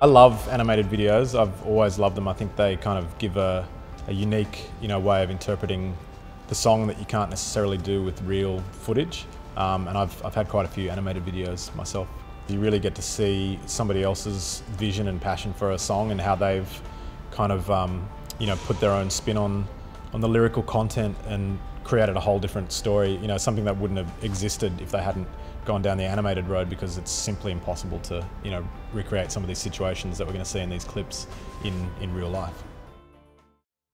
I love animated videos. I've always loved them. I think they kind of give a, a unique, you know, way of interpreting the song that you can't necessarily do with real footage. Um, and I've, I've had quite a few animated videos myself. You really get to see somebody else's vision and passion for a song and how they've kind of, um, you know, put their own spin on, on the lyrical content and created a whole different story, you know, something that wouldn't have existed if they hadn't gone down the animated road because it's simply impossible to, you know, recreate some of these situations that we're going to see in these clips in, in real life.